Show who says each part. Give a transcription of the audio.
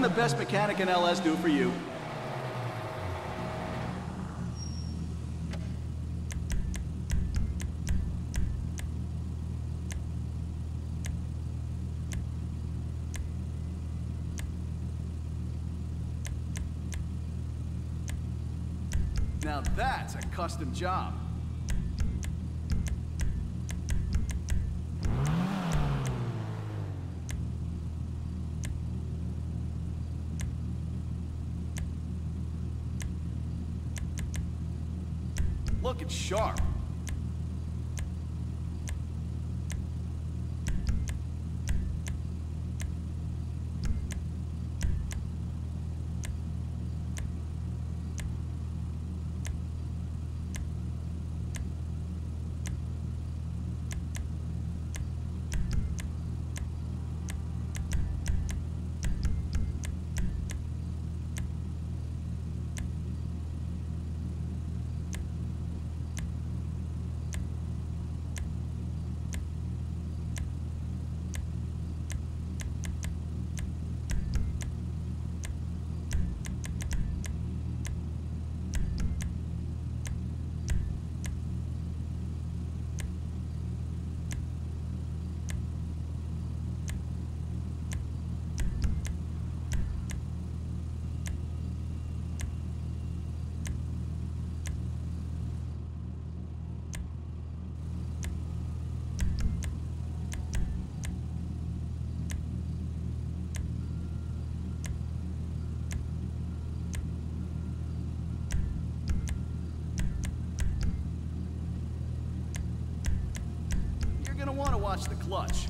Speaker 1: can the best mechanic in LS do for you? Now that's a custom job. Looking sharp. You're gonna want to watch the clutch.